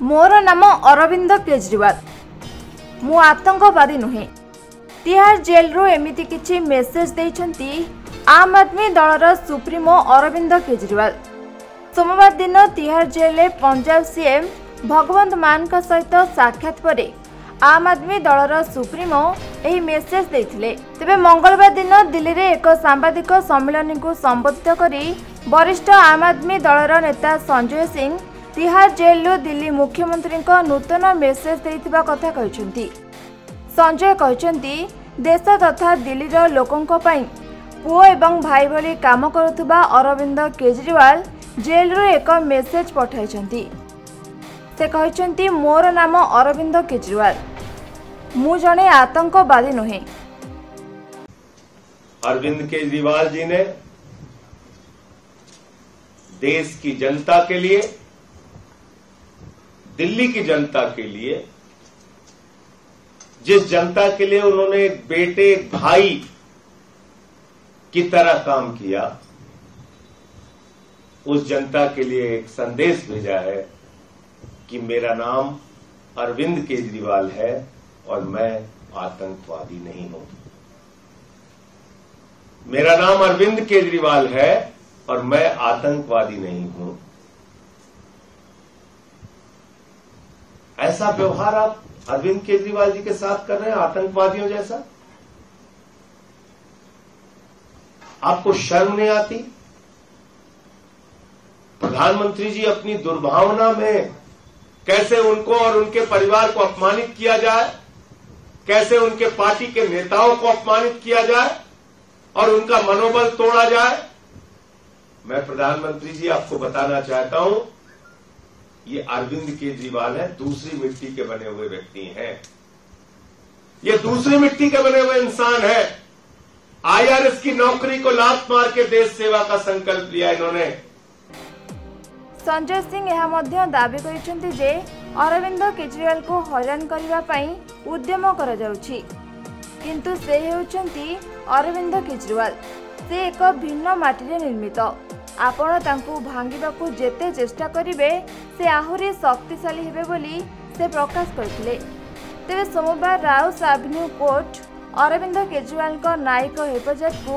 ମୋର ନାମ ଅରବିନ୍ଦ କେଜରିୱାଲ। ମୁଁ ଆତଙ୍କବାଦୀ ନୁହେଁ। ତିହାର ଜେଲରୁ ଏମିତି କିଛି ମେସେଜ ଦେଇଛନ୍ତି ଆମ୍ ଆଦମୀ ଦଳର ସୁପ୍ରିମୋ ଅରବିନ୍ଦ କେଜରିୱାଲ। ସୋମବାର ଦିନ ତିହାର ଜେଲରେ ପଞ୍ଜାବ ସିଏମ୍ ଭଗବନ୍ତ ମାନଙ୍କ ସହିତ ସାକ୍ଷାତ ପରେ ଆମ୍ ଆଦମୀ ଦଳର ସୁପ୍ରିମୋ ଏହି ମେସେଜ ଦେଇଥିଲେ। ତେବେ ମଙ୍ଗଳବାର ଦିନ ଦିଲ୍ଲୀରେ ଏକ ସାମ୍ବାଦିକ ସମ୍ମିଳନୀକୁ ସମ୍ବୋଧିତ କରି ବରିଷ୍ଠ ଆମ୍ ଆଦମୀ ଦଳର ନେତା ସଞ୍ଜୟ ସିଂ ତିହାର ଜେଲରୁ ଦିଲ୍ଲୀ ମୁଖ୍ୟମନ୍ତ୍ରୀଙ୍କ ନୂତନ ମେସେଜ ଦେଇଥିବା କଥା କହିଛନ୍ତି ସଞ୍ଜୟ କହିଛନ୍ତି ଦେଶ ତଥା ଦିଲ୍ଲୀର ଲୋକଙ୍କ ପାଇଁ ପୁଅ ଏବଂ ଭାଇ ଭଳି କାମ କରୁଥିବା ଅରବିନ୍ଦ କେଜରିୱାଲ ଜେଲରୁ ଏକ ମେସେଜ ପଠାଇଛନ୍ତି ସେ କହିଛନ୍ତି ମୋର ନାମ ଅରବିନ୍ଦ କେଜରିୱାଲ ମୁଁ ଜଣେ ଆତଙ୍କବାଦୀ ନୁହେଁ अरविंद केजरीवाल जी ने देश की जनता के लिए दिल्ली की जनता के लिए, जिस जनता के लिए उन्होंने एक बेटे, एक भाई की तरह काम किया, उस जनता के लिए एक संदेश भेजा है कि मेरा नाम अरविंद केजरीवाल है और मैं आतंकवादी नहीं हूँ। मेरा नाम अरविंद केजरीवाल है और मैं आतंकवादी नहीं हूँ। ऐसा व्यवहार आप अरविंद केजरीवाल जी के साथ कर रहे हैं, आतंकवादियों जैसा? आपको शर्म नहीं आती? प्रधानमंत्री जी अपनी दुर्भावना में कैसे उनको और उनके परिवार को अपमानित किया जाए? कैसे उनके पार्टी के नेताओं को अपमानित किया जाए और उनका मनोबल तोड़ा जाए? मैं प्रधानमंत्री जी आपको बताना चाहता हूँ ये अरविंद केजरीवाल है दूसरी मिट्टी के बने हुए व्यक्ति हैं ये दूसरी मिट्टी के बने हुए इंसान है आईआरएस की नौकरी को लात मार के देश सेवा का संकल्प लिया इन्होंने ସଞ୍ଜୟ ସିଂ ଏହା ମଧ୍ୟ ଦାବି କରିଛନ୍ତି ଯେ ଅରବିନ୍ଦ କେଜରିୱାଲଙ୍କୁ ହଇରାଣ କରିବା ପାଇଁ ଉଦ୍ୟମ କରାଯାଉଛି କିନ୍ତୁ ସେ ହେଉଛନ୍ତି ଅରବିନ୍ଦ କେଜରିୱାଲ ସେ ଏକ ଭିନ୍ନ ମାଟିରେ ନିର୍ମିତ ଆପଣ ତାଙ୍କୁ ଭାଙ୍ଗିବାକୁ ଯେତେ ଚେଷ୍ଟା କରିବେ ସେ ଆହୁରି ଶକ୍ତିଶାଳୀ ହେବେ ବୋଲି ସେ ପ୍ରକାଶ କରିଥିଲେ। ତେବେ ସୋମବାର ରାଉସ ଆଭିନ୍ୟୁ କୋର୍ଟ ଅରବିନ୍ଦ କେଜରିୱାଲଙ୍କ ନ୍ୟାୟିକ ହେଫାଜତକୁ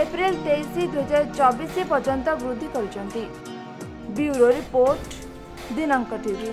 ଏପ୍ରିଲ ତେଇଶ ଦୁଇହଜାର ଚବିଶ ପର୍ଯ୍ୟନ୍ତ ବୃଦ୍ଧି କରିଛନ୍ତି। ବ୍ୟୁରୋ ରିପୋର୍ଟ ଦିନାଙ୍କ ଟିଭି।